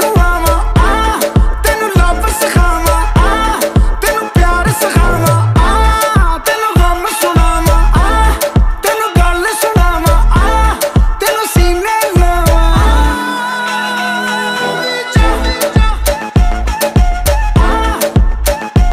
look around